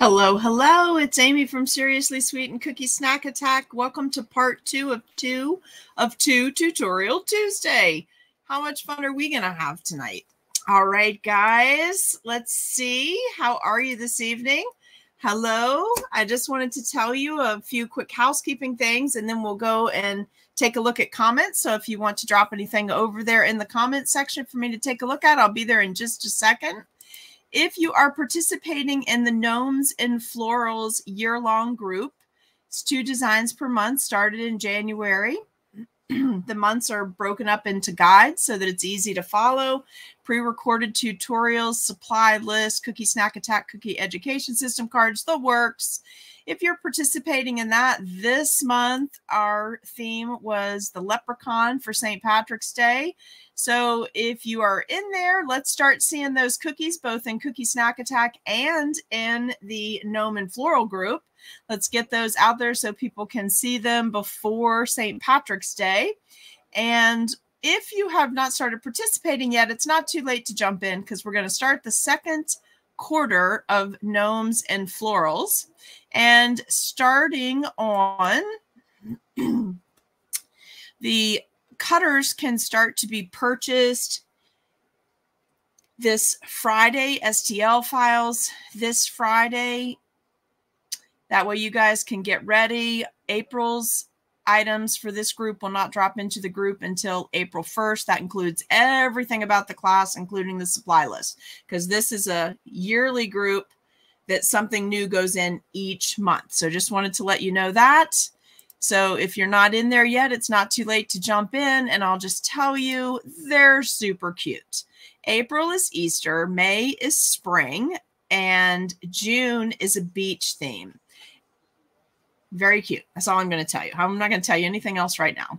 Hello, hello. It's Amy from Seriously Sweet and Cookie Snack Attack. Welcome to part two of two of two Tutorial Tuesday. How much fun are we going to have tonight? All right, guys, let's see. How are you this evening? Hello. I just wanted to tell you a few quick housekeeping things and then we'll go and take a look at comments. So if you want to drop anything over there in the comment section for me to take a look at, I'll be there in just a second. If you are participating in the Gnomes and Florals year long group, it's two designs per month, started in January. the months are broken up into guides so that it's easy to follow. Pre recorded tutorials, supply list, cookie snack attack, cookie education system cards, the works. If you're participating in that this month, our theme was the leprechaun for St. Patrick's Day. So if you are in there, let's start seeing those cookies both in Cookie Snack Attack and in the Gnome and Floral group. Let's get those out there so people can see them before St. Patrick's Day. And if you have not started participating yet, it's not too late to jump in because we're going to start the second quarter of gnomes and florals. And starting on the cutters can start to be purchased this Friday, STL files this Friday. That way you guys can get ready. April's items for this group will not drop into the group until April 1st. That includes everything about the class, including the supply list, because this is a yearly group that something new goes in each month. So just wanted to let you know that. So if you're not in there yet, it's not too late to jump in. And I'll just tell you, they're super cute. April is Easter, May is spring, and June is a beach theme. Very cute. That's all I'm going to tell you. I'm not going to tell you anything else right now.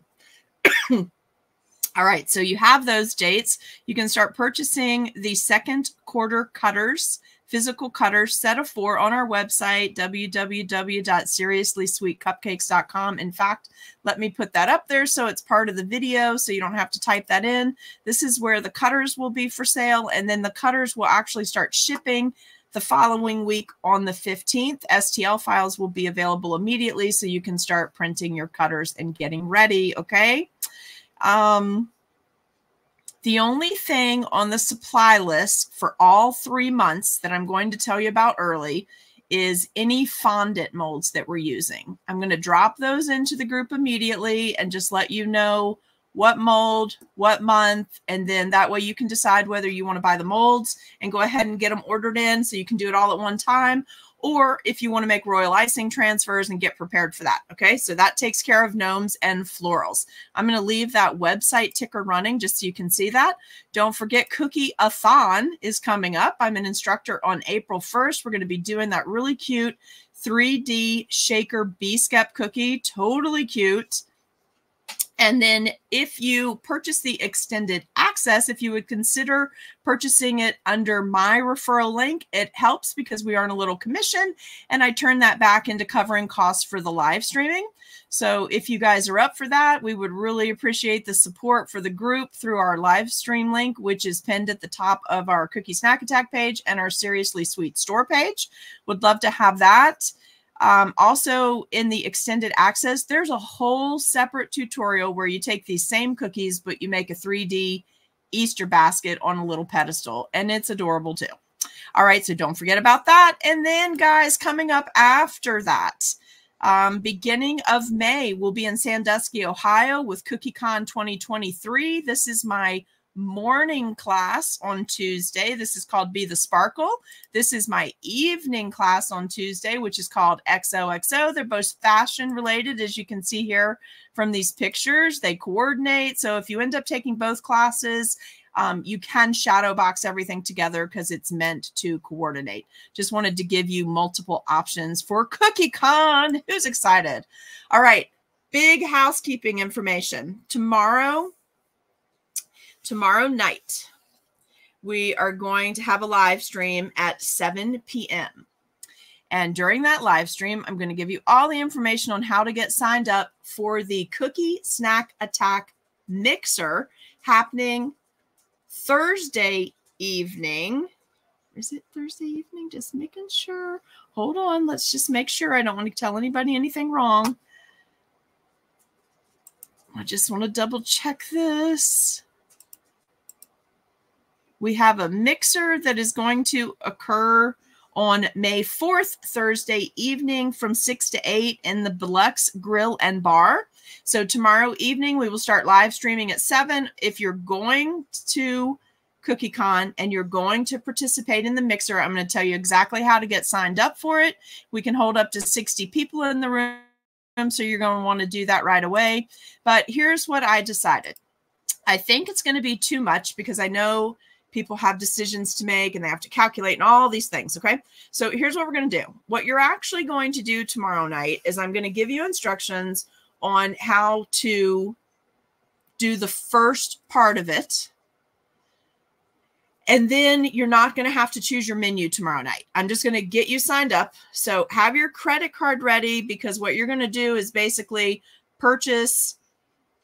all right. So you have those dates. You can start purchasing the second quarter cutters physical cutters, set of four on our website, www.seriouslysweetcupcakes.com. In fact, let me put that up there so it's part of the video so you don't have to type that in. This is where the cutters will be for sale, and then the cutters will actually start shipping the following week on the 15th. STL files will be available immediately so you can start printing your cutters and getting ready, okay? Um, the only thing on the supply list for all three months that I'm going to tell you about early is any fondant molds that we're using. I'm going to drop those into the group immediately and just let you know what mold, what month, and then that way you can decide whether you want to buy the molds and go ahead and get them ordered in so you can do it all at one time, or if you want to make royal icing transfers and get prepared for that. Okay, so that takes care of gnomes and florals. I'm going to leave that website ticker running just so you can see that. Don't forget Cookie a Thon is coming up. I'm an instructor on April 1st. We're going to be doing that really cute 3D shaker Biscuit cookie. Totally cute. And then if you purchase the extended access, if you would consider purchasing it under my referral link, it helps because we earn a little commission and I turn that back into covering costs for the live streaming. So if you guys are up for that, we would really appreciate the support for the group through our live stream link, which is pinned at the top of our Cookie Snack Attack page and our Seriously Sweet store page. Would love to have that. Um, also in the extended access, there's a whole separate tutorial where you take these same cookies, but you make a 3D Easter basket on a little pedestal, and it's adorable too. All right, so don't forget about that. And then, guys, coming up after that, um, beginning of May, we'll be in Sandusky, Ohio with CookieCon 2023. This is my morning class on Tuesday. This is called Be the Sparkle. This is my evening class on Tuesday, which is called XOXO. They're both fashion related, as you can see here from these pictures. They coordinate. So if you end up taking both classes, um, you can shadow box everything together because it's meant to coordinate. Just wanted to give you multiple options for CookieCon. Who's excited? All right. Big housekeeping information. Tomorrow, tomorrow night, we are going to have a live stream at 7 p.m. And during that live stream, I'm going to give you all the information on how to get signed up for the Cookie Snack Attack Mixer happening Thursday evening. is it Thursday evening? Just making sure. Hold on. Let's just make sure. I don't want to tell anybody anything wrong. I just want to double check this. We have a mixer that is going to occur on May 4th, Thursday evening from 6 to 8 in the Deluxe Grill and Bar. So tomorrow evening, we will start live streaming at 7. If you're going to CookieCon and you're going to participate in the mixer, I'm going to tell you exactly how to get signed up for it. We can hold up to 60 people in the room, so you're going to want to do that right away. But here's what I decided. I think it's going to be too much because I know people have decisions to make and they have to calculate and all these things. Okay. So here's what we're going to do. What you're actually going to do tomorrow night is I'm going to give you instructions on how to do the first part of it and then you're not going to have to choose your menu tomorrow night. I'm just going to get you signed up. So have your credit card ready because what you're going to do is basically purchase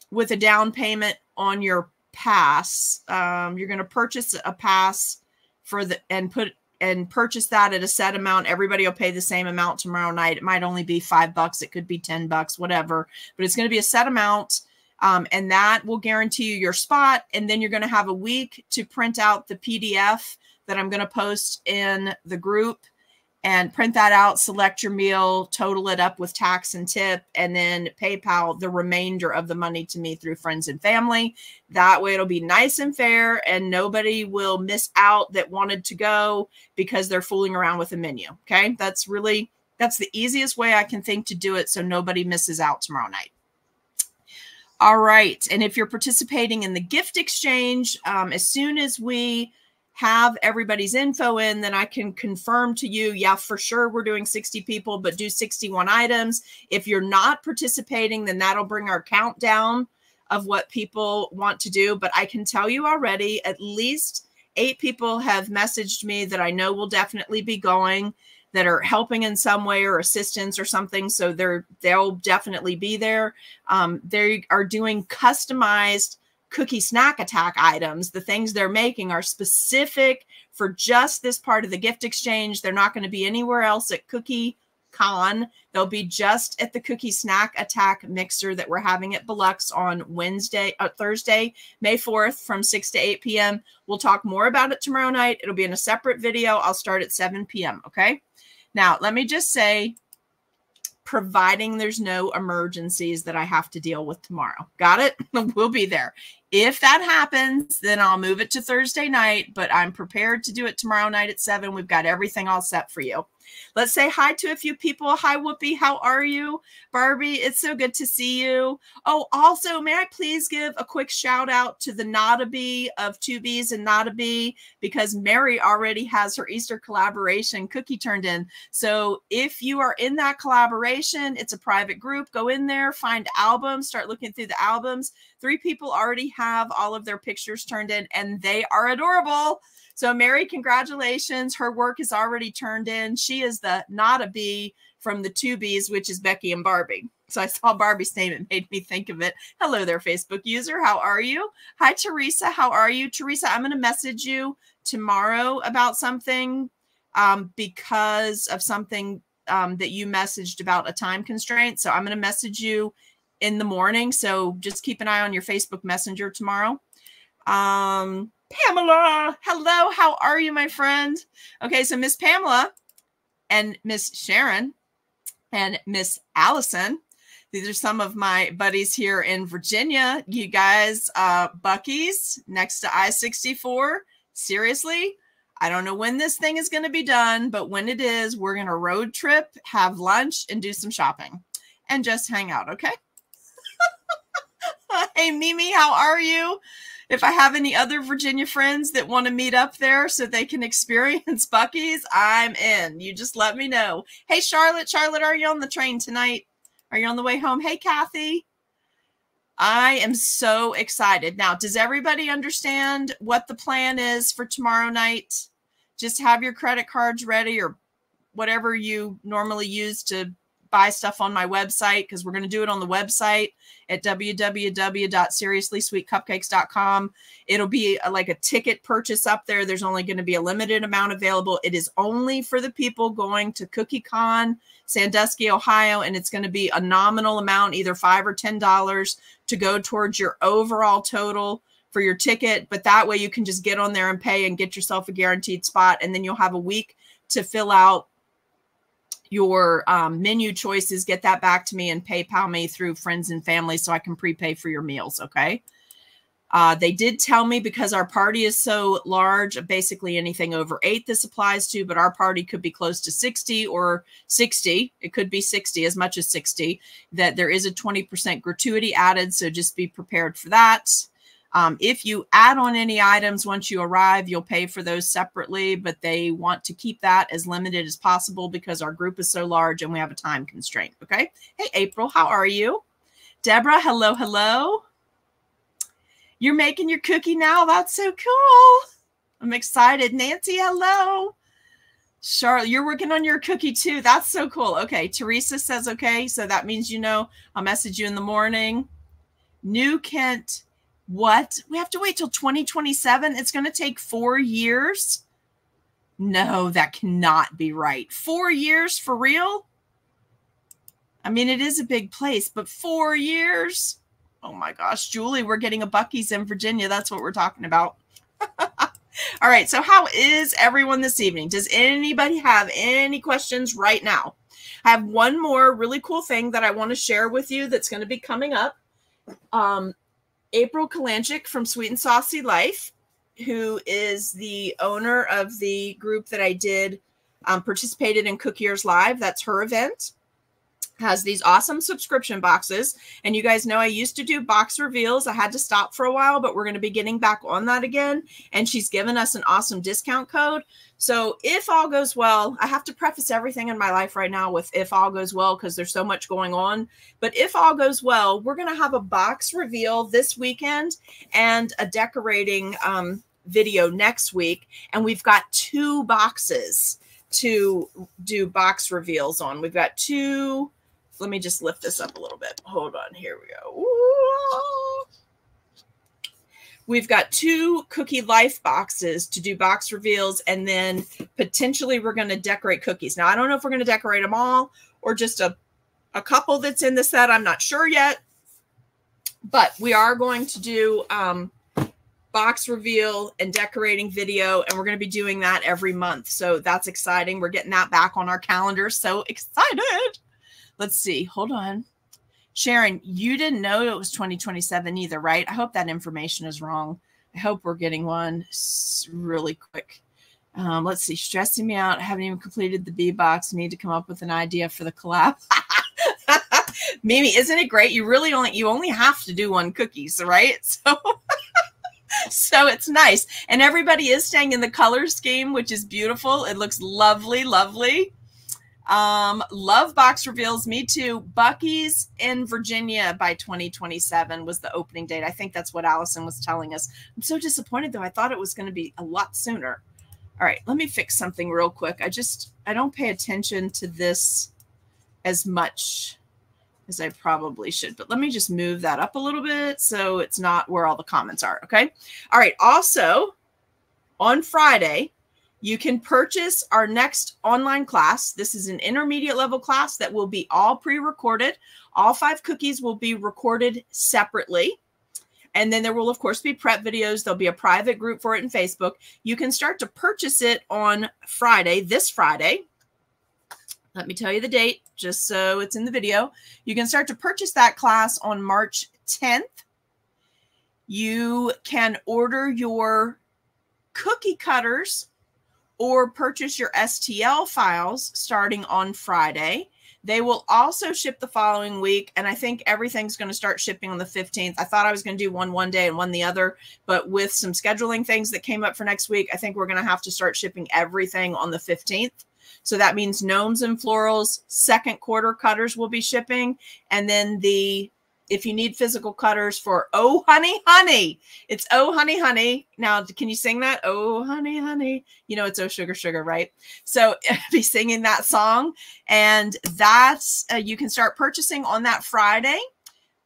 with a down payment on your pass. Um, you're going to purchase a pass for the and put and purchase that at a set amount. Everybody will pay the same amount tomorrow night. It might only be five bucks. It could be 10 bucks, whatever, but it's going to be a set amount um, and that will guarantee you your spot. And then you're going to have a week to print out the PDF that I'm going to post in the group and print that out, select your meal, total it up with tax and tip, and then PayPal the remainder of the money to me through friends and family. That way it'll be nice and fair and nobody will miss out that wanted to go because they're fooling around with a menu. Okay. That's really, that's the easiest way I can think to do it so nobody misses out tomorrow night. All right. And if you're participating in the gift exchange, um, as soon as we have everybody's info in, then I can confirm to you, yeah, for sure we're doing 60 people, but do 61 items. If you're not participating, then that'll bring our count down of what people want to do. But I can tell you already, at least eight people have messaged me that I know will definitely be going that are helping in some way or assistance or something. So they're they'll definitely be there. Um, they are doing customized cookie snack attack items. The things they're making are specific for just this part of the gift exchange. They're not going to be anywhere else at Cookie Con. They'll be just at the Cookie Snack Attack mixer that we're having at Deluxe on Wednesday, uh, Thursday, May 4th from 6 to 8 p.m. We'll talk more about it tomorrow night. It'll be in a separate video. I'll start at 7 p.m. Okay. Now, let me just say, providing there's no emergencies that I have to deal with tomorrow. Got it? we'll be there. If that happens, then I'll move it to Thursday night, but I'm prepared to do it tomorrow night at 7. We've got everything all set for you. Let's say hi to a few people. Hi, Whoopi. How are you? Barbie, it's so good to see you. Oh, also, may I please give a quick shout out to the Nada Bee of Two Bees and Nada Bee because Mary already has her Easter collaboration cookie turned in. So if you are in that collaboration, it's a private group. Go in there, find albums, start looking through the albums. Three people already have all of their pictures turned in, and they are adorable. So, Mary, congratulations. Her work is already turned in. She is the Nada Bee from the two bees, which is Becky and Barbie. So I saw Barbie's name. It made me think of it. Hello there, Facebook user. How are you? Hi, Teresa. How are you? Teresa, I'm going to message you tomorrow about something um, because of something um, that you messaged about a time constraint. So I'm going to message you in the morning. So just keep an eye on your Facebook Messenger tomorrow. Um, Pamela. Hello, how are you, my friend? Okay, so Miss Pamela and Miss Sharon and Miss Allison. These are some of my buddies here in Virginia. You guys, uh, Buc-ee's next to I 64. Seriously, I don't know when this thing is going to be done, but when it is, we're going to road trip, have lunch, and do some shopping and just hang out. Okay. hey, Mimi, how are you? If I have any other Virginia friends that want to meet up there so they can experience Buc-ee's, I'm in. You just let me know. Hey, Charlotte, Charlotte, are you on the train tonight? Are you on the way home? Hey, Kathy. I am so excited. Now, does everybody understand what the plan is for tomorrow night? Just have your credit cards ready or whatever you normally use to buy stuff on my website because we're going to do it on the website at www.seriouslysweetcupcakes.com. It'll be a, like a ticket purchase up there. There's only going to be a limited amount available. It is only for the people going to CookieCon, Sandusky, Ohio, and it's going to be a nominal amount, either five or ten dollars, to go towards your overall total for your ticket. But that way you can just get on there and pay and get yourself a guaranteed spot, and then you'll have a week to fill out your um, menu choices, get that back to me and PayPal me through friends and family so I can prepay for your meals. Okay. Uh, they did tell me because our party is so large, basically anything over eight this applies to, but our party could be close to 60 or 60. It could be 60, as much as 60, that there is a 20% gratuity added. So just be prepared for that. Um, if you add on any items once you arrive, you'll pay for those separately, but they want to keep that as limited as possible because our group is so large and we have a time constraint. Okay. Hey, April, how are you? Deborah, hello, hello. You're making your cookie now. That's so cool. I'm excited. Nancy, hello. Charlotte, you're working on your cookie too. That's so cool. Okay. Teresa says, okay. So that means you know I'll message you in the morning. New Kent what? We have to wait till 2027? It's going to take four years? No, that cannot be right. Four years for real? I mean, it is a big place, but four years? Oh my gosh, Julie, we're getting a Buc-ee's in Virginia. That's what we're talking about. All right, so how is everyone this evening? Does anybody have any questions right now? I have one more really cool thing that I want to share with you that's going to be coming up. Um, April Kalanchik from Sweet and Saucy Life, who is the owner of the group that I did um, participated in Cook Years Live. That's her event has these awesome subscription boxes. And you guys know I used to do box reveals. I had to stop for a while, but we're going to be getting back on that again. And she's given us an awesome discount code. So if all goes well, I have to preface everything in my life right now with if all goes well because there's so much going on. But if all goes well, we're going to have a box reveal this weekend and a decorating um, video next week. And we've got two boxes to do box reveals on. We've got two let me just lift this up a little bit. Hold on. Here we go. We've got two cookie life boxes to do box reveals, and then potentially we're going to decorate cookies. Now, I don't know if we're going to decorate them all or just a, a couple that's in the set. I'm not sure yet. But we are going to do um, box reveal and decorating video, and we're going to be doing that every month. So that's exciting. We're getting that back on our calendar. So excited. Let's see. Hold on. Sharon, you didn't know it was 2027 either, right? I hope that information is wrong. I hope we're getting one really quick. Um, let's see. Stressing me out. I haven't even completed the B box. Need to come up with an idea for the collab. Mimi, isn't it great? You really only you only have to do one cookies, right? So so it's nice. And everybody is staying in the color scheme, which is beautiful. It looks lovely, lovely. Um, love box reveals. Me too. Buc-ee's in Virginia by 2027 was the opening date. I think that's what Allison was telling us. I'm so disappointed though. I thought it was going to be a lot sooner. All right, let me fix something real quick. I just I don't pay attention to this as much as I probably should. But let me just move that up a little bit so it's not where all the comments are. Okay. All right. Also, on Friday, you can purchase our next online class. This is an intermediate level class that will be all pre recorded. All five cookies will be recorded separately. And then there will, of course, be prep videos. There'll be a private group for it in Facebook. You can start to purchase it on Friday, this Friday. Let me tell you the date, just so it's in the video. You can start to purchase that class on March 10th. You can order your cookie cutters or purchase your STL files starting on Friday. They will also ship the following week, and I think everything's going to start shipping on the 15th. I thought I was going to do one one day and one the other, but with some scheduling things that came up for next week, I think we're going to have to start shipping everything on the 15th. So that means gnomes and florals, second quarter cutters will be shipping, and then the if you need physical cutters for Oh Honey Honey. It's Oh Honey Honey. Now, can you sing that? Oh Honey Honey. You know it's Oh Sugar Sugar, right? So be singing that song, and that's uh, you can start purchasing on that Friday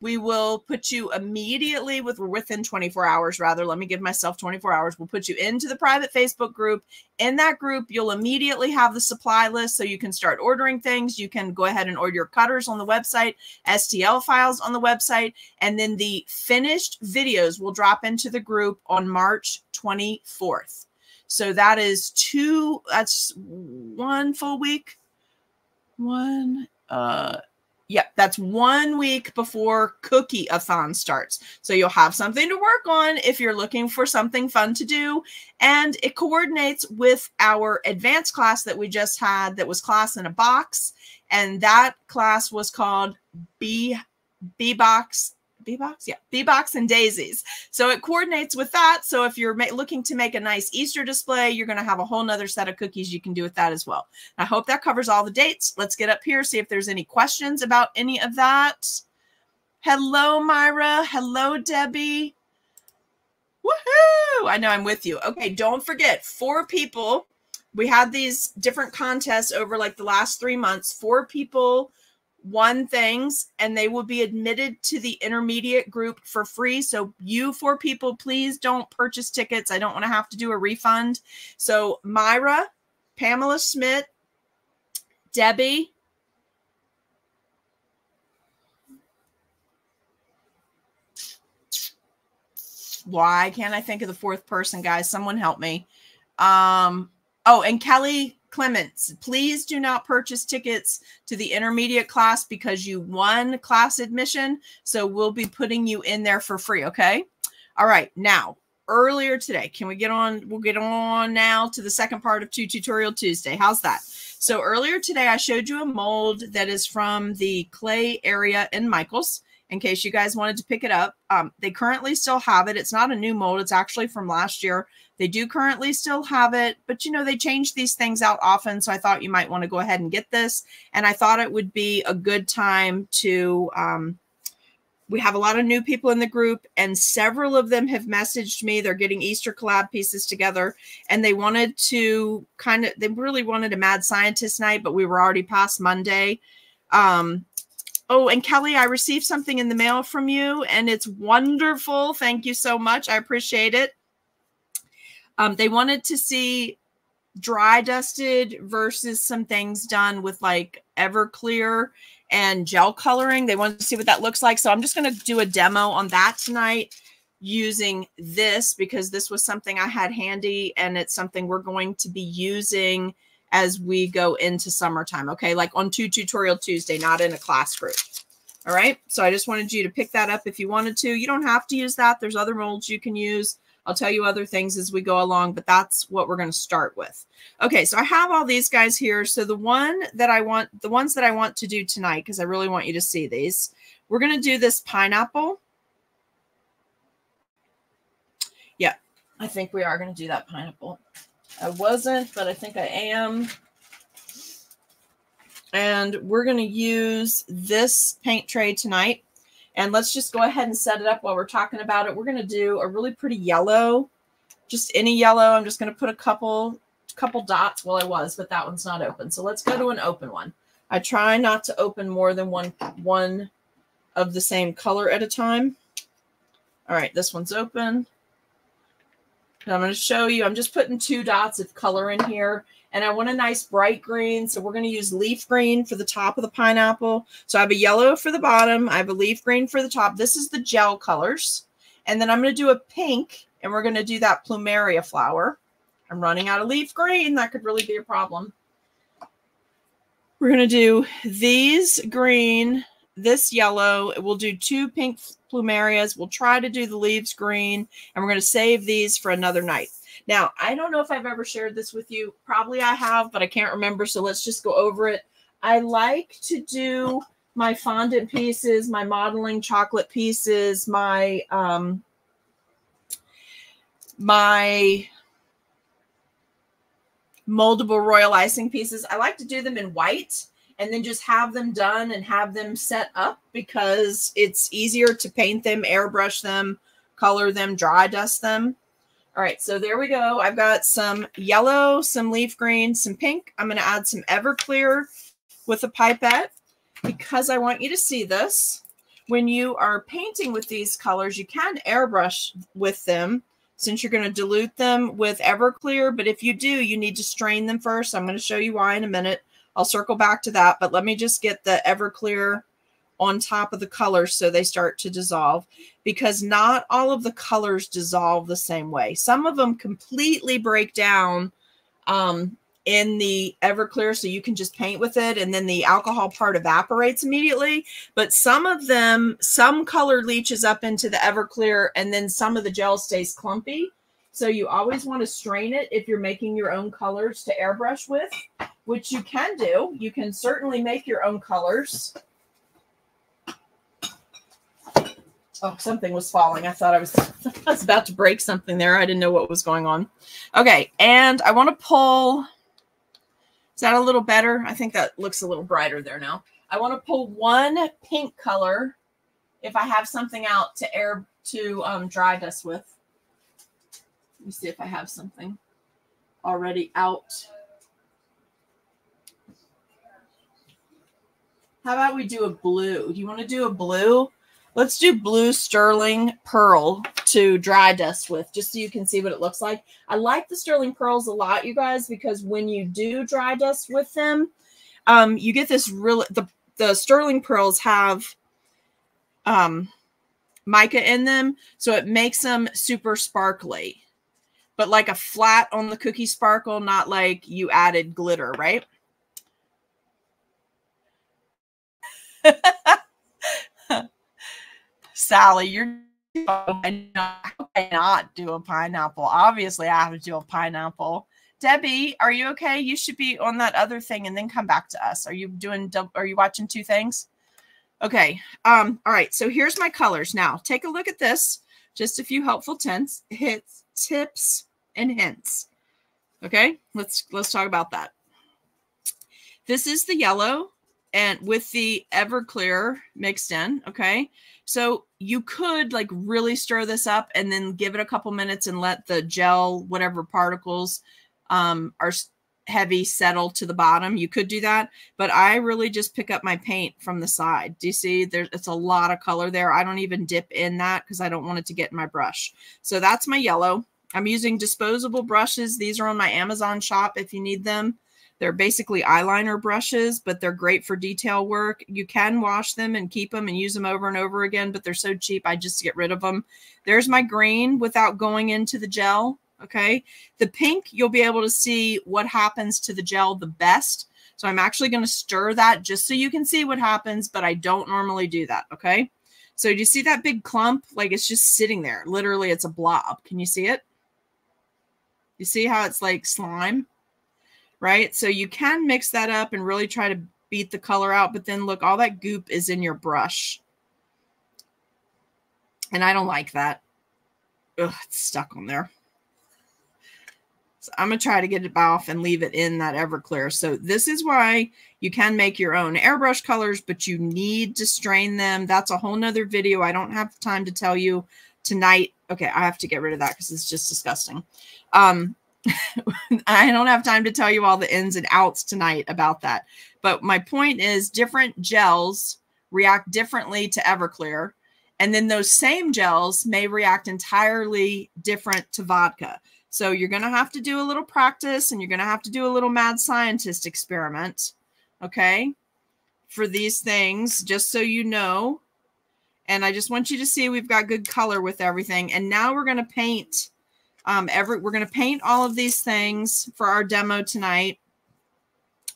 we will put you immediately with within 24 hours rather. Let me give myself 24 hours. We'll put you into the private facebook group. In that group you'll immediately have the supply list so you can start ordering things. You can go ahead and order your cutters on the website stl files on the website and then the finished videos will drop into the group on march 24th so that is two that's one full week? One uh Yep, that's one week before Cookie a thon starts. So you'll have something to work on if you're looking for something fun to do. And it coordinates with our advanced class that we just had that was class in a box. And that class was called B B box B-Box? Yeah, B-Box and Daisies. So it coordinates with that. So if you're looking to make a nice Easter display, you're going to have a whole nother set of cookies you can do with that as well. I hope that covers all the dates. Let's get up here, see if there's any questions about any of that. Hello, Myra. Hello, Debbie. Woohoo! I know I'm with you. Okay, don't forget, four people. We had these different contests over like the last three months. Four people one things and they will be admitted to the intermediate group for free. So you four people, please don't purchase tickets. I don't want to have to do a refund. So Myra, Pamela Smith, Debbie, why can't I think of the fourth person, guys? Someone help me. Um, oh, and Kelly Clements, please do not purchase tickets to the intermediate class because you won class admission. So we'll be putting you in there for free. Okay. All right. Now, earlier today, can we get on? We'll get on now to the second part of Two Tutorial Tuesday. How's that? So earlier today, I showed you a mold that is from the clay area in Michaels in case you guys wanted to pick it up. Um, they currently still have it. It's not a new mold. It's actually from last year. They do currently still have it, but you know, they change these things out often. So I thought you might want to go ahead and get this. And I thought it would be a good time to, um, we have a lot of new people in the group and several of them have messaged me they're getting easter collab pieces together and they wanted to kind of they really wanted a mad scientist night but we were already past monday um oh and kelly i received something in the mail from you and it's wonderful thank you so much i appreciate it um, they wanted to see dry dusted versus some things done with like Everclear and gel coloring. They wanted to see what that looks like. So I'm just going to do a demo on that tonight using this because this was something I had handy and it's something we're going to be using as we go into summertime. Okay. Like on two tutorial Tuesday, not in a class group. All right. So I just wanted you to pick that up if you wanted to. You don't have to use that. There's other molds you can use. I'll tell you other things as we go along, but that's what we're going to start with. Okay, so I have all these guys here. So the one that I want, the ones that I want to do tonight, because I really want you to see these, we're going to do this pineapple. Yeah, I think we are going to do that pineapple. I wasn't, but I think I am. And we're going to use this paint tray tonight. And let's just go ahead and set it up while we're talking about it. We're going to do a really pretty yellow, just any yellow. I'm just going to put a couple couple dots. Well, I was, but that one's not open. So let's go to an open one. I try not to open more than one one of the same color at a time. All right, this one's open. And I'm going to show you, I'm just putting two dots of color in here and I want a nice bright green. So we're going to use leaf green for the top of the pineapple. So I have a yellow for the bottom. I have a leaf green for the top. This is the gel colors. And then I'm going to do a pink and we're going to do that plumeria flower. I'm running out of leaf green. That could really be a problem. We're going to do these green, this yellow. We'll do two pink plumerias. We'll try to do the leaves green and we're going to save these for another night. Now, I don't know if I've ever shared this with you. Probably I have, but I can't remember. So let's just go over it. I like to do my fondant pieces, my modeling chocolate pieces, my um, my moldable royal icing pieces. I like to do them in white and then just have them done and have them set up because it's easier to paint them, airbrush them, color them, dry dust them. All right, so there we go. I've got some yellow, some leaf green, some pink. I'm going to add some Everclear with a pipette because I want you to see this. When you are painting with these colors, you can airbrush with them since you're going to dilute them with Everclear. But if you do, you need to strain them first. I'm going to show you why in a minute. I'll circle back to that, but let me just get the Everclear on top of the colors so they start to dissolve because not all of the colors dissolve the same way. Some of them completely break down um, in the Everclear so you can just paint with it and then the alcohol part evaporates immediately. But some of them, some color leaches up into the Everclear and then some of the gel stays clumpy. So you always want to strain it if you're making your own colors to airbrush with, which you can do. You can certainly make your own colors. Oh, something was falling. I thought I was, I was about to break something there. I didn't know what was going on. Okay, and I want to pull, is that a little better? I think that looks a little brighter there now. I want to pull one pink color if I have something out to air to um, dry dust with. Let me see if I have something already out. How about we do a blue? Do you want to do a blue? Let's do blue sterling pearl to dry dust with, just so you can see what it looks like. I like the sterling pearls a lot, you guys, because when you do dry dust with them, um, you get this really, the, the sterling pearls have um, mica in them, so it makes them super sparkly. But like a flat on the cookie sparkle, not like you added glitter, right? Sally, you're I not do a pineapple. Obviously, I have to do a pineapple. Debbie, are you okay? You should be on that other thing and then come back to us. Are you doing? Are you watching two things? Okay. Um. All right. So here's my colors. Now take a look at this. Just a few helpful tints, hits, tips, and hints. Okay. Let's let's talk about that. This is the yellow and with the Everclear mixed in. Okay. So you could like really stir this up and then give it a couple minutes and let the gel, whatever particles um, are heavy settle to the bottom. You could do that, but I really just pick up my paint from the side. Do you see there's it's a lot of color there. I don't even dip in that because I don't want it to get in my brush. So that's my yellow. I'm using disposable brushes. These are on my Amazon shop if you need them. They're basically eyeliner brushes, but they're great for detail work. You can wash them and keep them and use them over and over again, but they're so cheap, I just get rid of them. There's my green without going into the gel. Okay. The pink, you'll be able to see what happens to the gel the best. So I'm actually going to stir that just so you can see what happens, but I don't normally do that. Okay. So do you see that big clump? Like it's just sitting there. Literally, it's a blob. Can you see it? You see how it's like slime? Right? So you can mix that up and really try to beat the color out, but then look, all that goop is in your brush. And I don't like that. Ugh, it's stuck on there. So I'm going to try to get it off and leave it in that Everclear. So this is why you can make your own airbrush colors, but you need to strain them. That's a whole nother video. I don't have time to tell you tonight. Okay, I have to get rid of that because it's just disgusting. Um, I don't have time to tell you all the ins and outs tonight about that. But my point is different gels react differently to Everclear. And then those same gels may react entirely different to vodka. So you're going to have to do a little practice and you're going to have to do a little mad scientist experiment. Okay. For these things, just so you know. And I just want you to see we've got good color with everything. And now we're going to paint um, every we're going to paint all of these things for our demo tonight.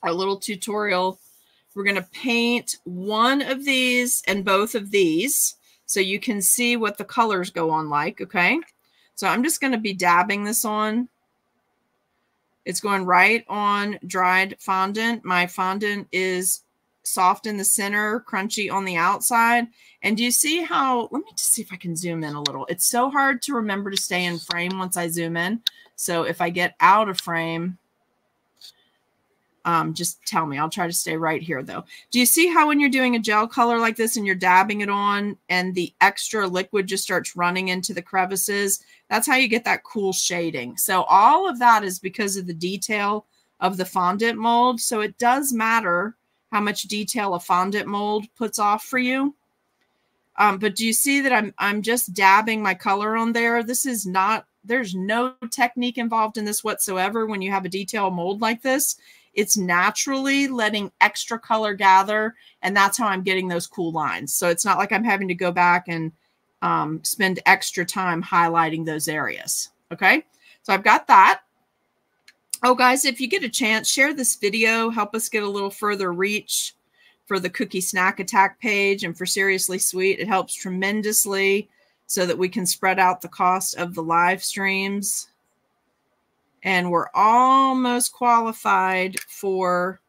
Our little tutorial. We're going to paint one of these and both of these so you can see what the colors go on like. Okay. So I'm just going to be dabbing this on. It's going right on dried fondant. My fondant is soft in the center, crunchy on the outside. And do you see how, let me just see if I can zoom in a little. It's so hard to remember to stay in frame once I zoom in. So if I get out of frame, um, just tell me. I'll try to stay right here though. Do you see how when you're doing a gel color like this and you're dabbing it on and the extra liquid just starts running into the crevices? That's how you get that cool shading. So all of that is because of the detail of the fondant mold. So it does matter how much detail a fondant mold puts off for you. Um, but do you see that I'm, I'm just dabbing my color on there? This is not, there's no technique involved in this whatsoever when you have a detail mold like this. It's naturally letting extra color gather, and that's how I'm getting those cool lines. So it's not like I'm having to go back and um, spend extra time highlighting those areas. Okay, so I've got that. Oh, guys, if you get a chance, share this video. Help us get a little further reach for the Cookie Snack Attack page and for Seriously Sweet. It helps tremendously so that we can spread out the cost of the live streams. And we're almost qualified for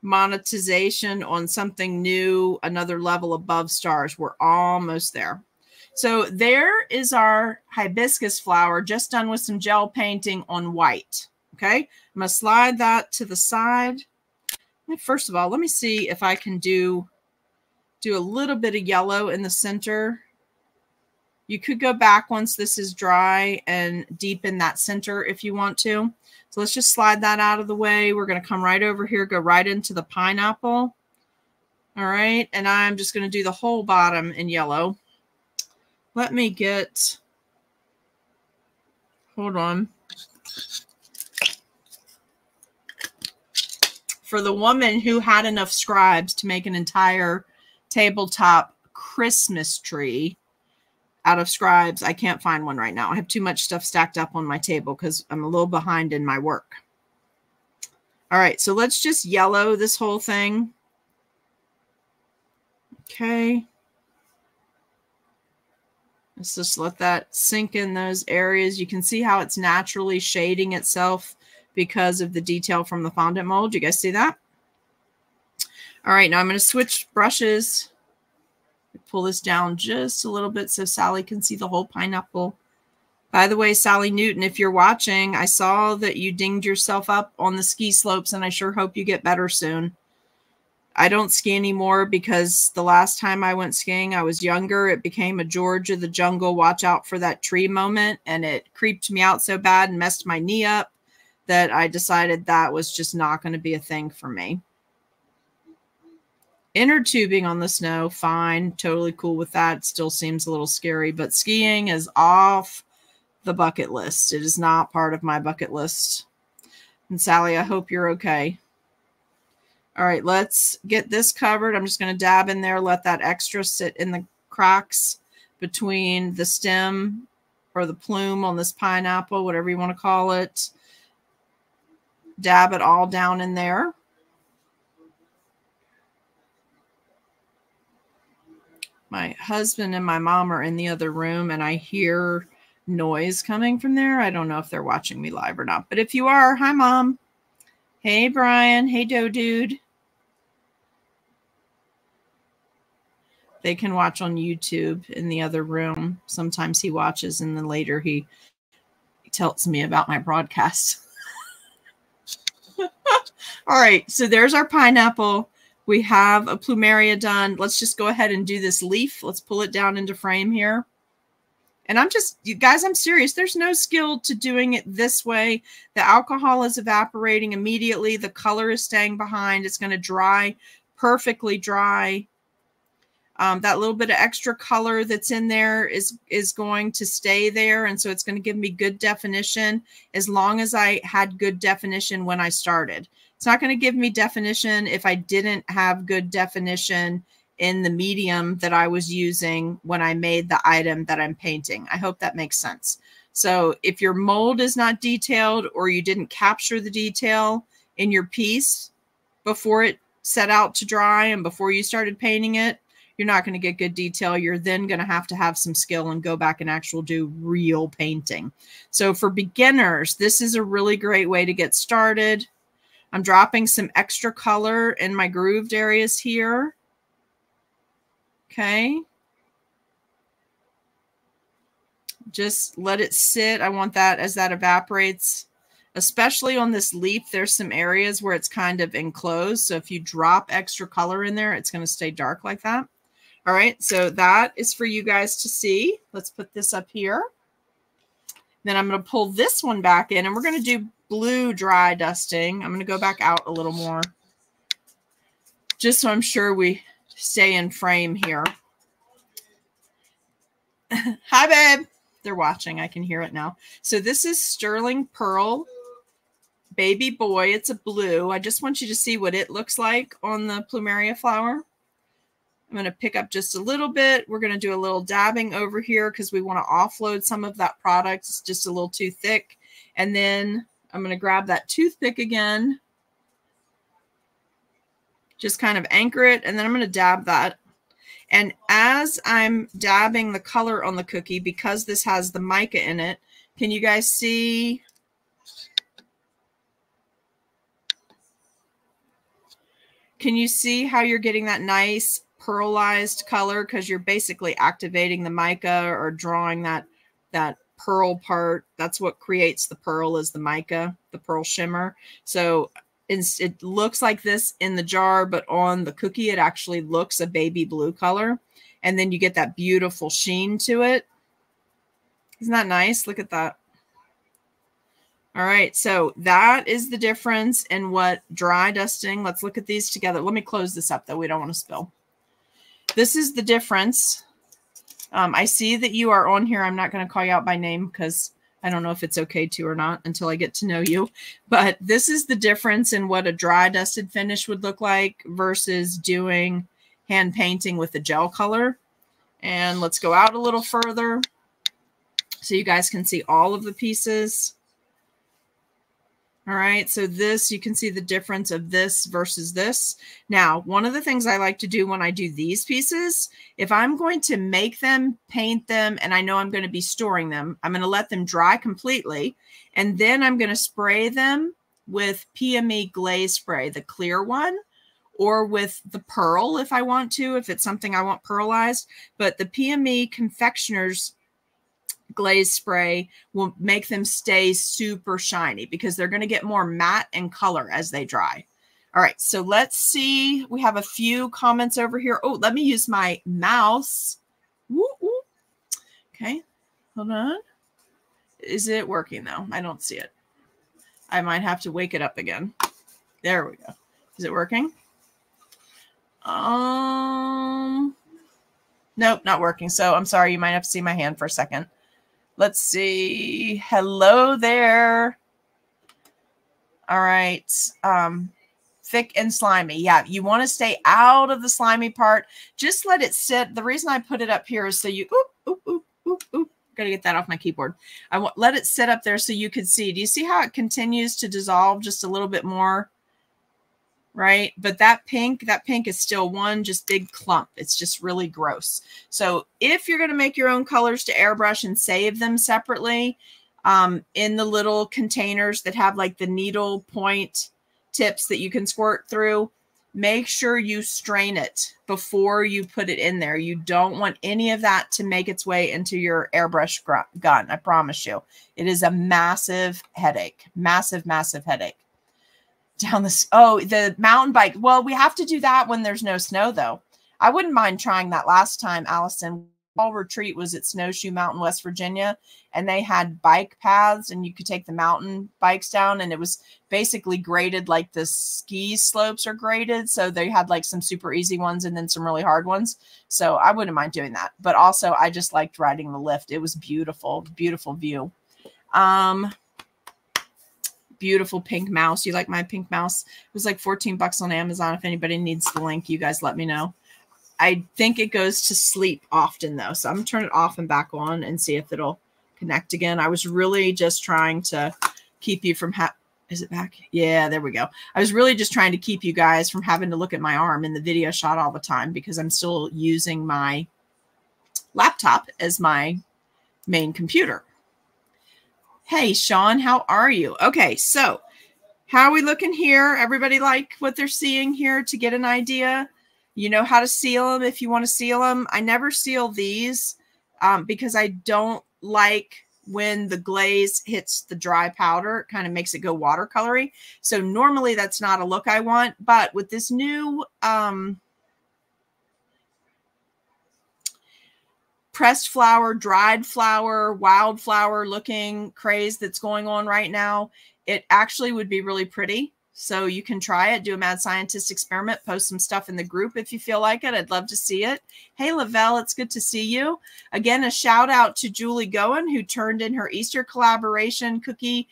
monetization on something new, another level above stars. We're almost there. So there is our hibiscus flower just done with some gel painting on white. Okay, I'm going to slide that to the side. First of all, let me see if I can do, do a little bit of yellow in the center. You could go back once this is dry and deepen that center if you want to. So let's just slide that out of the way. We're going to come right over here, go right into the pineapple. All right, and I'm just going to do the whole bottom in yellow. Let me get, hold on. For the woman who had enough scribes to make an entire tabletop Christmas tree out of scribes. I can't find one right now. I have too much stuff stacked up on my table because I'm a little behind in my work. All right, so let's just yellow this whole thing. Okay. Let's just let that sink in those areas. You can see how it's naturally shading itself because of the detail from the fondant mold. You guys see that? All right, now I'm going to switch brushes. Pull this down just a little bit so Sally can see the whole pineapple. By the way, Sally Newton, if you're watching, I saw that you dinged yourself up on the ski slopes, and I sure hope you get better soon. I don't ski anymore because the last time I went skiing, I was younger. It became a George of the jungle, watch out for that tree moment, and it creeped me out so bad and messed my knee up that I decided that was just not going to be a thing for me. Inner tubing on the snow, fine, totally cool with that. Still seems a little scary, but skiing is off the bucket list. It is not part of my bucket list. And Sally, I hope you're okay. All right, let's get this covered. I'm just going to dab in there, let that extra sit in the cracks between the stem or the plume on this pineapple, whatever you want to call it dab it all down in there. My husband and my mom are in the other room and I hear noise coming from there. I don't know if they're watching me live or not, but if you are, hi mom. Hey Brian. Hey Doe Dude. They can watch on YouTube in the other room. Sometimes he watches and then later he tells me about my broadcast. All right, so there's our pineapple. We have a plumeria done. Let's just go ahead and do this leaf. Let's pull it down into frame here. And I'm just, you guys, I'm serious. There's no skill to doing it this way. The alcohol is evaporating immediately. The color is staying behind. It's going to dry perfectly dry. Um, that little bit of extra color that's in there is is going to stay there and so it's going to give me good definition as long as I had good definition when I started. It's not going to give me definition if I didn't have good definition in the medium that I was using when I made the item that I'm painting. I hope that makes sense. So if your mold is not detailed or you didn't capture the detail in your piece before it set out to dry and before you started painting it, you're not going to get good detail. You're then going to have to have some skill and go back and actually do real painting. So for beginners, this is a really great way to get started. I'm dropping some extra color in my grooved areas here. Okay. Just let it sit. I want that as that evaporates. especially on this leaf, there's some areas where it's kind of enclosed. So if you drop extra color in there, it's going to stay dark like that. All right, so that is for you guys to see. Let's put this up here. Then I'm going to pull this one back in and we're going to do blue dry dusting. I'm going to go back out a little more just so I'm sure we stay in frame here. Hi, babe. They're watching. I can hear it now. So this is Sterling Pearl Baby Boy. It's a blue. I just want you to see what it looks like on the plumeria flower. I'm going to pick up just a little bit. We're going to do a little dabbing over here because we want to offload some of that product. It's just a little too thick. And then I'm going to grab that toothpick again. Just kind of anchor it. And then I'm going to dab that. And as I'm dabbing the color on the cookie, because this has the mica in it, can you guys see? Can you see how you're getting that nice pearlized color because you're basically activating the mica or drawing that that pearl part. That's what creates the pearl is the mica, the pearl shimmer. So it looks like this in the jar, but on the cookie, it actually looks a baby blue color. And then you get that beautiful sheen to it. Isn't that nice? Look at that. All right, so that is the difference in what dry dusting. Let's look at these together. Let me close this up, though. We don't want to spill. This is the difference. Um, I see that you are on here. I'm not going to call you out by name because I don't know if it's okay to or not until I get to know you. But this is the difference in what a dry dusted finish would look like versus doing hand painting with a gel color. And let's go out a little further so you guys can see all of the pieces. All right, so this, you can see the difference of this versus this. Now, one of the things I like to do when I do these pieces, if I'm going to make them, paint them, and I know I'm going to be storing them, I'm going to let them dry completely. And then I'm going to spray them with PME glaze spray, the clear one, or with the pearl if I want to, if it's something I want pearlized. But the PME confectioner's glaze spray will make them stay super shiny because they're going to get more matte and color as they dry. All right, so let's see. We have a few comments over here. Oh, let me use my mouse. Woo. Okay, hold on. Is it working though? I don't see it. I might have to wake it up again. There we go. Is it working? Um, nope, not working. So I'm sorry. You might have to see my hand for a second. Let's see. Hello there. All right. Um, thick and slimy. Yeah, you want to stay out of the slimy part. Just let it sit. The reason I put it up here is so you, oop, oop, oop, oop, oop. Got to get that off my keyboard. I want let it sit up there so you could see. Do you see how it continues to dissolve just a little bit more? Right? But that pink, that pink is still one just big clump. It's just really gross. So if you're going to make your own colors to airbrush and save them separately um, in the little containers that have like the needle point tips that you can squirt through, make sure you strain it before you put it in there. You don't want any of that to make its way into your airbrush gun. I promise you. It is a massive headache, massive, massive headache down this. Oh, the mountain bike. Well, we have to do that when there's no snow, though. I wouldn't mind trying that last time, Allison. All retreat was at Snowshoe Mountain, West Virginia, and they had bike paths, and you could take the mountain bikes down, and it was basically graded like the ski slopes are graded. So they had like some super easy ones and then some really hard ones. So I wouldn't mind doing that. But also, I just liked riding the lift. It was beautiful, beautiful view. Um, beautiful pink mouse. You like my pink mouse? It was like 14 bucks on Amazon. If anybody needs the link, you guys let me know. I think it goes to sleep often though. So I'm gonna turn it off and back on and see if it'll connect again. I was really just trying to keep you from ha is it back? Yeah, there we go. I was really just trying to keep you guys from having to look at my arm in the video shot all the time because I'm still using my laptop as my main computer. Hey, Sean, how are you? Okay, so how are we looking here? Everybody like what they're seeing here to get an idea? You know how to seal them if you want to seal them. I never seal these um, because I don't like when the glaze hits the dry powder, it kind of makes it go watercolory. So normally that's not a look I want, but with this new um, pressed flower, dried flower, wildflower looking craze that's going on right now, it actually would be really pretty. So you can try it, do a mad scientist experiment, post some stuff in the group if you feel like it. I'd love to see it. Hey, Lavelle, it's good to see you. Again, a shout out to Julie Goen, who turned in her Easter collaboration cookie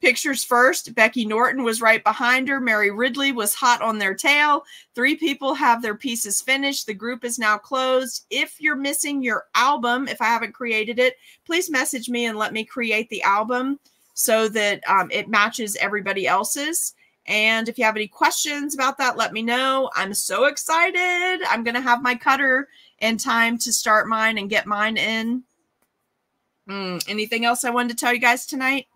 pictures first. Becky Norton was right behind her. Mary Ridley was hot on their tail. Three people have their pieces finished. The group is now closed. If you're missing your album, if I haven't created it, please message me and let me create the album so that um, it matches everybody else's. And if you have any questions about that, let me know. I'm so excited. I'm going to have my cutter in time to start mine and get mine in. Mm, anything else I wanted to tell you guys tonight?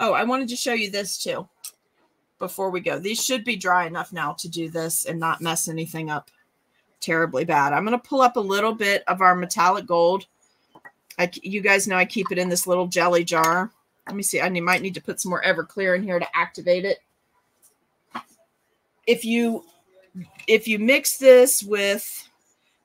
Oh, I wanted to show you this too before we go. These should be dry enough now to do this and not mess anything up terribly bad. I'm going to pull up a little bit of our metallic gold. I, you guys know I keep it in this little jelly jar. Let me see. I need, might need to put some more Everclear in here to activate it. If you if you mix this with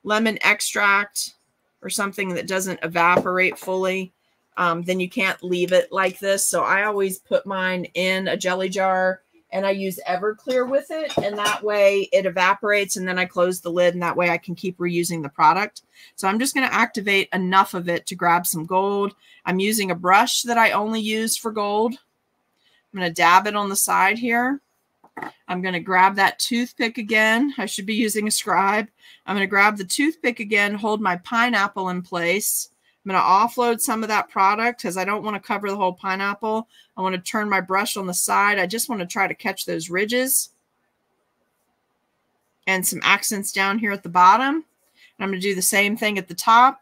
lemon extract or something that doesn't evaporate fully, um, then you can't leave it like this. So I always put mine in a jelly jar and I use Everclear with it. And that way it evaporates and then I close the lid and that way I can keep reusing the product. So I'm just going to activate enough of it to grab some gold. I'm using a brush that I only use for gold. I'm going to dab it on the side here. I'm going to grab that toothpick again. I should be using a scribe. I'm going to grab the toothpick again, hold my pineapple in place. I'm going to offload some of that product because I don't want to cover the whole pineapple. I want to turn my brush on the side. I just want to try to catch those ridges and some accents down here at the bottom. And I'm going to do the same thing at the top.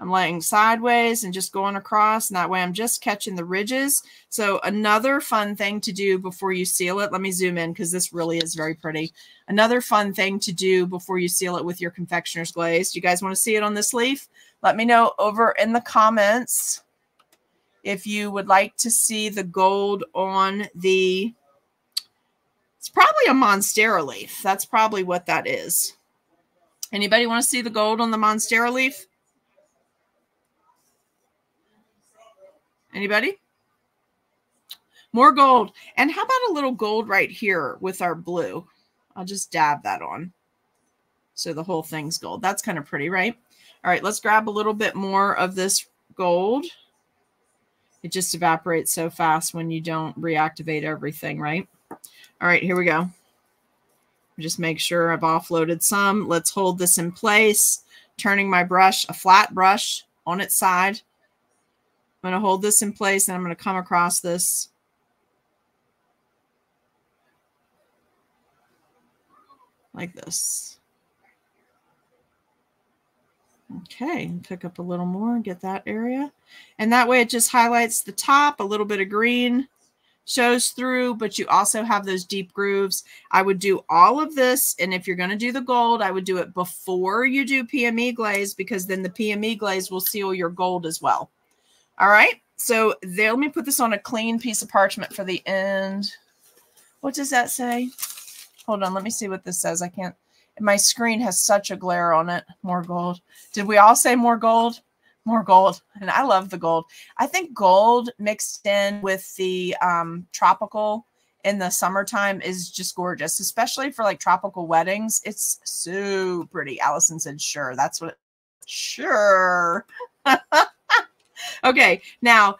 I'm laying sideways and just going across. And that way I'm just catching the ridges. So another fun thing to do before you seal it, let me zoom in because this really is very pretty. Another fun thing to do before you seal it with your confectioner's glaze. Do you guys want to see it on this leaf? Let me know over in the comments if you would like to see the gold on the, it's probably a Monstera leaf. That's probably what that is. Anybody want to see the gold on the Monstera leaf? Anybody? More gold. And how about a little gold right here with our blue? I'll just dab that on. So the whole thing's gold. That's kind of pretty, right? All right, let's grab a little bit more of this gold. It just evaporates so fast when you don't reactivate everything, right? All right, here we go. Just make sure I've offloaded some. Let's hold this in place. Turning my brush, a flat brush on its side. I'm going to hold this in place and I'm going to come across this. Like this. Okay, pick up a little more, and get that area. And that way it just highlights the top, a little bit of green shows through, but you also have those deep grooves. I would do all of this. And if you're going to do the gold, I would do it before you do PME glaze because then the PME glaze will seal your gold as well. All right. So there, let me put this on a clean piece of parchment for the end. What does that say? Hold on. Let me see what this says. I can't my screen has such a glare on it. More gold. Did we all say more gold? More gold. And I love the gold. I think gold mixed in with the um, tropical in the summertime is just gorgeous, especially for like tropical weddings. It's so pretty. Allison said, sure. That's what, it, sure. okay. Now,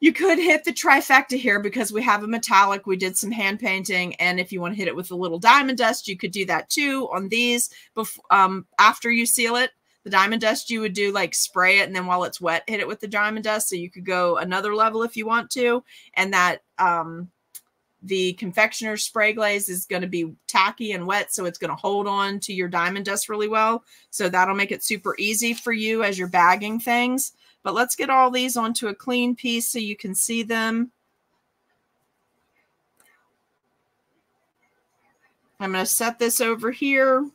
you could hit the trifecta here because we have a metallic. We did some hand painting. And if you want to hit it with a little diamond dust, you could do that too on these. Before, um, after you seal it, the diamond dust, you would do like spray it. And then while it's wet, hit it with the diamond dust. So you could go another level if you want to. And that um, the confectioner spray glaze is going to be tacky and wet. So it's going to hold on to your diamond dust really well. So that'll make it super easy for you as you're bagging things. But let's get all these onto a clean piece so you can see them. I'm going to set this over here.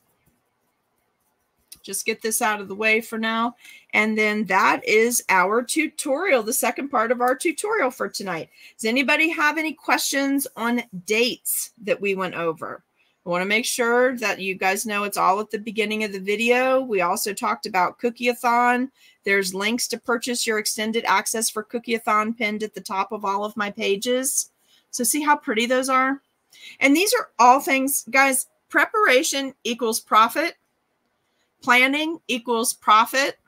just get this out of the way for now. And then that is our tutorial, the second part of our tutorial for tonight. Does anybody have any questions on dates that we went over? I want to make sure that you guys know it's all at the beginning of the video. We also talked about Cookieathon. There's links to purchase your extended access for Cookieathon pinned at the top of all of my pages. So see how pretty those are? And these are all things, guys, preparation equals profit. Planning equals profit.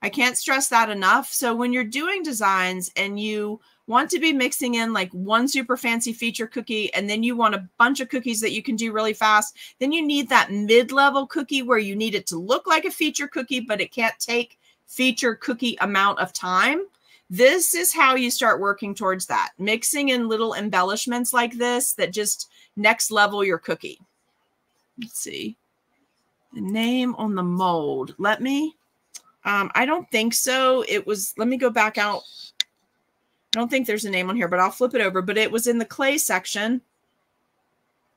I can't stress that enough. So when you're doing designs and you want to be mixing in like one super fancy feature cookie and then you want a bunch of cookies that you can do really fast, then you need that mid-level cookie where you need it to look like a feature cookie, but it can't take feature cookie amount of time. This is how you start working towards that. Mixing in little embellishments like this that just next level your cookie. Let's see. The name on the mold. Let me, um, I don't think so. It was, let me go back out. I don't think there's a name on here, but I'll flip it over. But it was in the clay section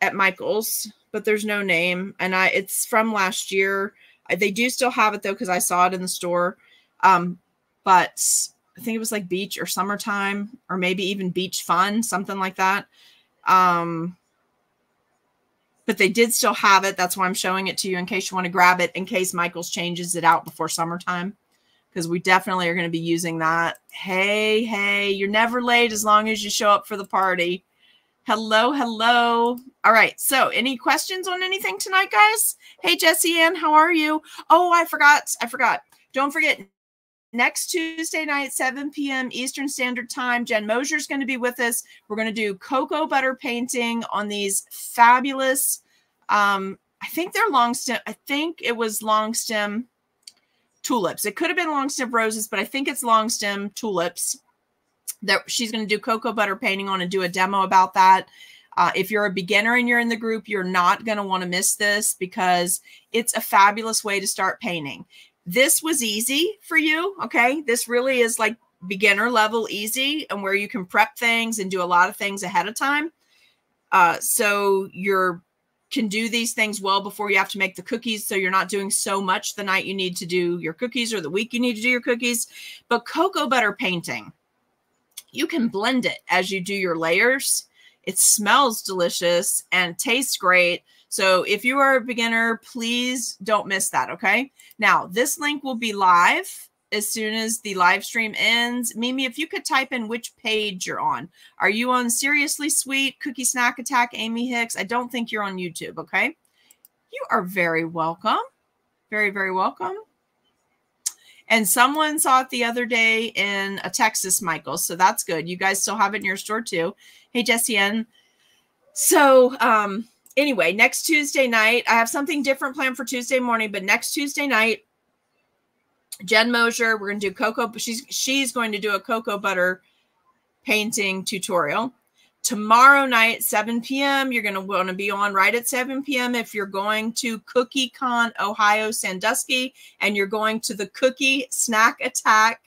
at Michael's, but there's no name. And I, it's from last year. They do still have it though, because I saw it in the store. Um, but I think it was like beach or summertime or maybe even beach fun, something like that. Um, but they did still have it. That's why I'm showing it to you in case you want to grab it, in case Michaels changes it out before summertime, because we definitely are going to be using that. Hey, hey, you're never late as long as you show up for the party. Hello, hello. All right. So, any questions on anything tonight, guys? Hey, Jessie Ann, how are you? Oh, I forgot. I forgot. Don't forget next Tuesday night, 7 p.m. Eastern Standard Time. Jen Mosier is going to be with us. We're going to do cocoa butter painting on these fabulous, um, I think they're long stem. I think it was long stem tulips. It could have been long stem roses, but I think it's long stem tulips that she's going to do cocoa butter painting on and do a demo about that. Uh, if you're a beginner and you're in the group, you're not going to want to miss this because it's a fabulous way to start painting this was easy for you. Okay. This really is like beginner level easy and where you can prep things and do a lot of things ahead of time. Uh, so you're can do these things well before you have to make the cookies. So you're not doing so much the night you need to do your cookies or the week you need to do your cookies. But cocoa butter painting, you can blend it as you do your layers. It smells delicious and tastes great. So if you are a beginner, please don't miss that. Okay. Now, this link will be live as soon as the live stream ends. Mimi, if you could type in which page you're on. Are you on Seriously Sweet, Cookie Snack Attack, Amy Hicks? I don't think you're on YouTube. Okay. You are very welcome. Very, very welcome. And someone saw it the other day in a Texas, Michael. So that's good. You guys still have it in your store too. Hey, Jessie Ann. So, um, anyway, next Tuesday night, I have something different planned for Tuesday morning, but next Tuesday night, Jen Mosier, we're going to do cocoa. She's she's going to do a cocoa butter painting tutorial. Tomorrow night, 7 p.m., you're going to want to be on right at 7 p.m. if you're going to Cookie Con Ohio Sandusky and you're going to the Cookie Snack Attack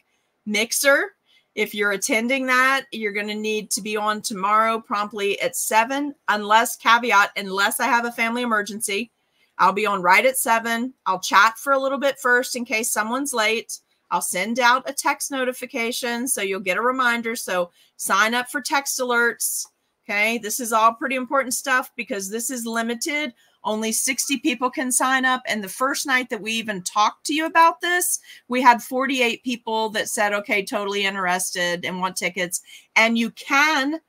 Mixer if you're attending that, you're going to need to be on tomorrow promptly at 7, unless caveat, unless I have a family emergency. I'll be on right at 7. I'll chat for a little bit first in case someone's late. I'll send out a text notification so you'll get a reminder. So sign up for text alerts. Okay. This is all pretty important stuff because this is limited only 60 people can sign up. And the first night that we even talked to you about this, we had 48 people that said, okay, totally interested and want tickets. And you can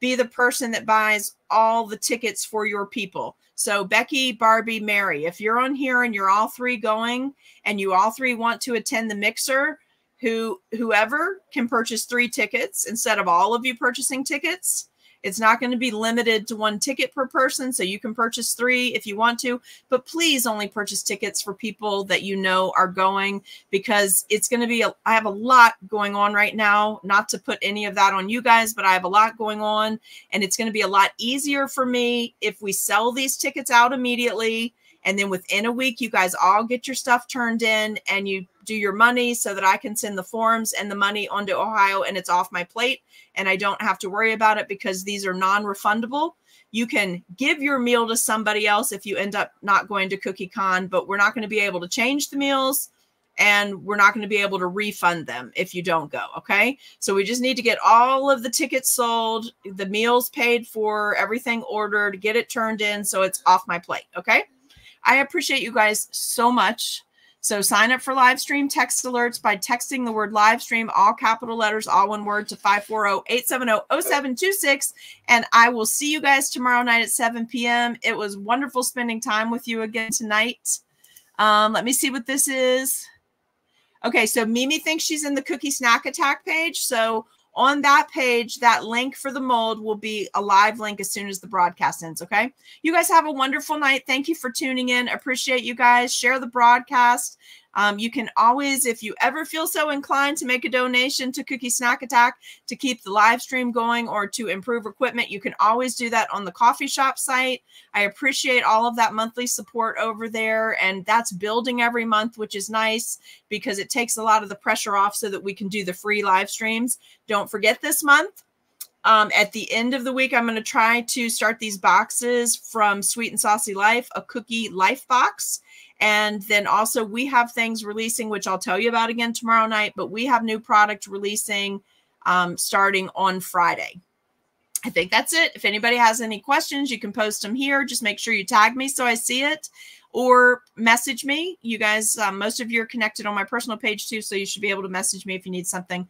be the person that buys all the tickets for your people. So, Becky, Barbie, Mary, if you're on here and you're all three going and you all three want to attend the mixer, who whoever can purchase three tickets instead of all of you purchasing tickets it's not going to be limited to one ticket per person, so you can purchase three if you want to, but please only purchase tickets for people that you know are going because it's going to be, a, I have a lot going on right now, not to put any of that on you guys, but I have a lot going on and it's going to be a lot easier for me if we sell these tickets out immediately and then within a week, you guys all get your stuff turned in and you do your money so that I can send the forms and the money onto Ohio and it's off my plate and I don't have to worry about it because these are non refundable. You can give your meal to somebody else if you end up not going to Cookie Con, but we're not going to be able to change the meals and we're not going to be able to refund them if you don't go. Okay. So we just need to get all of the tickets sold, the meals paid for, everything ordered, get it turned in so it's off my plate. Okay. I appreciate you guys so much. So sign up for live stream text alerts by texting the word live stream, all capital letters, all one word to 540-870-0726. And I will see you guys tomorrow night at 7 p.m. It was wonderful spending time with you again tonight. Um, let me see what this is. Okay, so Mimi thinks she's in the cookie snack attack page. So on that page, that link for the mold will be a live link as soon as the broadcast ends. Okay. You guys have a wonderful night. Thank you for tuning in. Appreciate you guys. Share the broadcast. Um, you can always, if you ever feel so inclined to make a donation to Cookie Snack Attack to keep the live stream going or to improve equipment, you can always do that on the Ko-fi shop site. I appreciate all of that monthly support over there. And that's building every month, which is nice because it takes a lot of the pressure off so that we can do the free live streams. Don't forget this month. Um, at the end of the week, I'm going to try to start these boxes from Sweet and Saucy Life, a cookie life box. And then also we have things releasing, which I'll tell you about again tomorrow night, but we have new product releasing um, starting on Friday. I think that's it. If anybody has any questions, you can post them here. Just make sure you tag me so I see it or message me. You guys, um, most of you are connected on my personal page too, so you should be able to message me if you need something